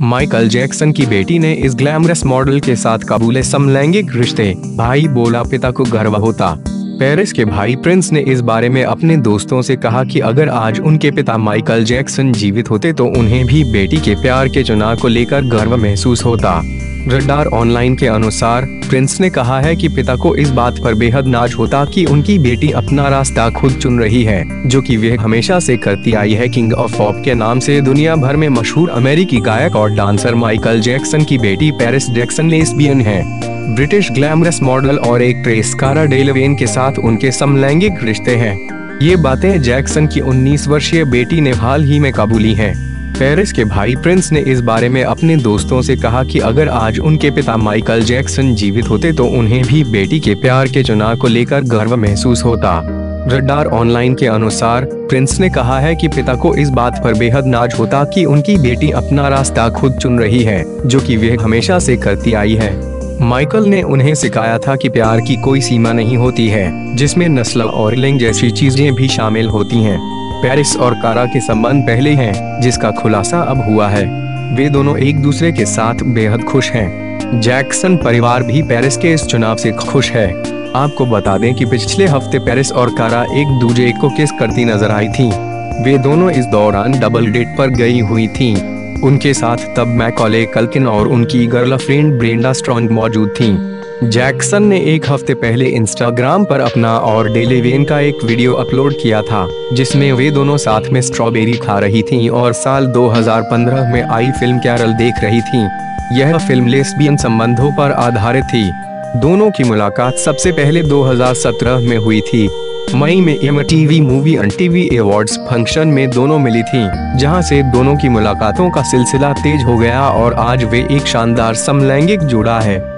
Michael Jackson की बेटी ने इस ग्लैमरस मॉडल के साथ कबूले समलैंगिक रिश्ते, भाई बोला पिता को गर्व होता। पेरिस के भाई प्रिंस ने इस बारे में अपने दोस्तों से कहा कि अगर आज उनके पिता माइकल जैक्सन जीवित होते तो उन्हें भी बेटी के प्यार के चुनाव को लेकर गर्व महसूस होता। रडार ऑनलाइन के अनुसार, प्रिंस ने कहा है कि पिता को इस बात पर बेहद नाज होता कि उनकी बेटी अपना रास्ता खुद चुन रही है, जो कि वह हमेशा से करती आई है। किंग ऑफ़ पॉप के नाम से दुनिया भर में मशहूर अमेरिकी गायक और डांसर माइकल जैक्सन की बेटी पेरिस जैक्सन लेस्बियन है। ब्रिटिश ग्लैमरस मॉडल और एक ट्रेस कारा डेलवेन के साथ उनके समलैंगिक रिश्ते हैं। ये बातें जैक्सन की 19 वर्षीय बेटी ने हाल ही में कबूली हैं। पेरिस के भाई प्रिंस ने इस बारे में अपने दोस्तों से कहा कि अगर आज उनके पिता माइकल जैक्सन जीवित होते तो उन्हें भी बेटी के प्यार के चुनाव को लेकर गर्व महसूस होता रडार ऑनलाइन के अनुसार, प्रिंस ने कहा है कि पिता को इस बात पर बेहद नाज होता कि उनकी बेटी अपना रास्ता खुद चुन रही है, जो कि वह हमेशा से करती आई है माइकल ने उन्हें सिखाया था कि प्यार की कोई सीमा नहीं होती है, जिसमें नस्ल और लिंग जैसी चीज़ें भी शामिल होती हैं। पेरिस और कारा के संबंध पहले हैं, जिसका खुलासा अब हुआ है वे दोनों एक दूसरे के साथ बेहद खुश हैं जैक्सन परिवार भी पेरिस के इस चुनाव से खुश है आपको बता दें कि पिछले हफ़्ते पेरिस और कारा एक दूसरे को किस करती नज़र आई थी वे दोनों इस दौरान डबल डेट पर गई हुई थीं। उनके साथ तब मैकॉले कल्किन और उनकी गर्लफ्रेंड ब्रेंडा स्ट्रॉन्ग मौजूद थीं। जैक्सन ने एक हफ़्ते पहले इंस्टाग्राम पर अपना और डेलीवेन का एक वीडियो अपलोड किया था जिसमें वे दोनों साथ में स्ट्रॉबेरी खा रही थीं और साल 2015 में आई फ़िल्म कैरल देख रही थीं। यह फ़िल्म लेस्बियन संबंधों पर आधारित थी। दोनों की मुलाकात सबसे पहले 2017 में हुई थी। मई में M TV movie and TV awards function में दोनों मिली थीं, जहाँ से दोनों की मुलाकातों का सिलसिला तेज हो गया और आज वे एक शानदार समलैंगिक जोड़ा है।